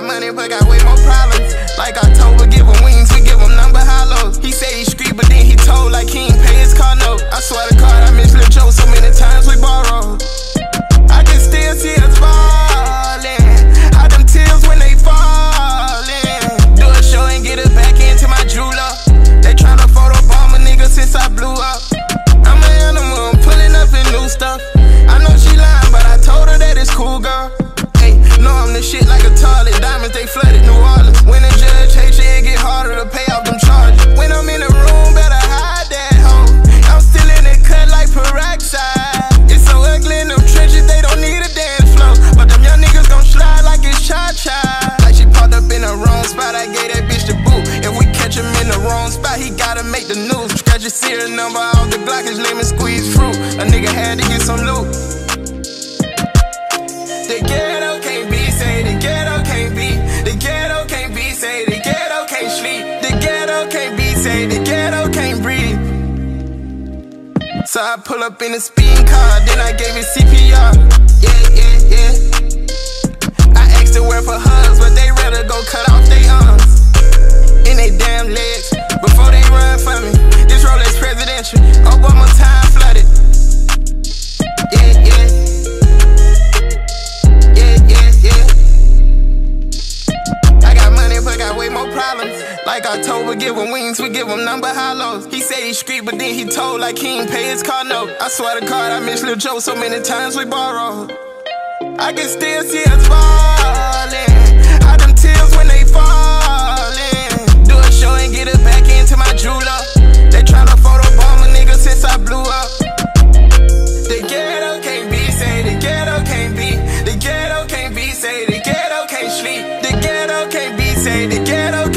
got money, but got way more problems. Like October, giving wings. Shit like a toilet. Diamonds, they flooded New Orleans. When the judge hates you, it get harder to pay off them charges. When I'm in the room, better hide that hoe. I'm still in the cut like peroxide. It's so ugly in them trenches, they don't need a dance floor. But them young niggas gon' slide like it's cha-cha. Like she popped up in the wrong spot, I gave that bitch the boot. If we catch him in the wrong spot, he gotta make the news. Scratch your serial number off the Glock, his lemon squeeze fruit. A nigga So I pull up in a speeding car, then I gave it CPR. Yeah, yeah, yeah. I asked to wear for hugs, but they rather go cut off their arms in they damn legs before they run for me. This Rolex presidential, Obama time flooded. Like October, give him wings, we give him number hollows. He said he street, but then he told like he ain't pay his car note. I swear to God, I miss Lil Joe so many times we borrowed. I can still see us falling. All them tears when they falling. Do a show and get it back into my jeweler. They tryna photo bomb a nigga since I blew up. The ghetto can't be, say the ghetto can't be. The ghetto can't be, say the ghetto can't sleep. The ghetto can't be, say the ghetto.